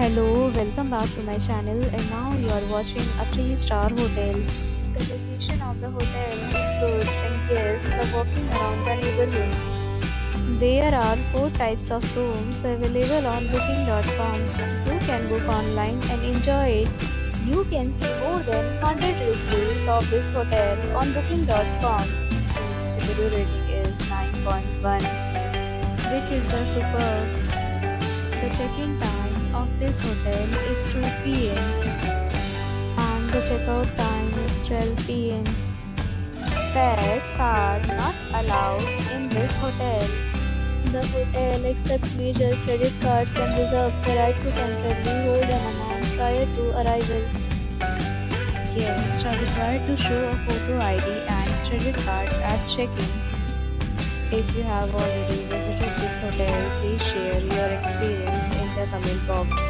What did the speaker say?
Hello, welcome back to my channel and now you are watching a 3 star hotel. The location of the hotel is good and guests are walking around the neighborhood. There are 4 types of rooms available on booking.com. You can book online and enjoy it. You can see more than 100 reviews of this hotel on booking.com. Its review rating is 9.1 which is the superb. The check-in time this hotel is 2 p.m. and the checkout time is 12 p.m. Pets are not allowed in this hotel. The hotel accepts major credit cards and reserves the right to temporarily hold an amount prior to arrival. Guests are required to show a photo ID and credit card at check-in. If you have already visited this hotel, please share your experience in the comment box.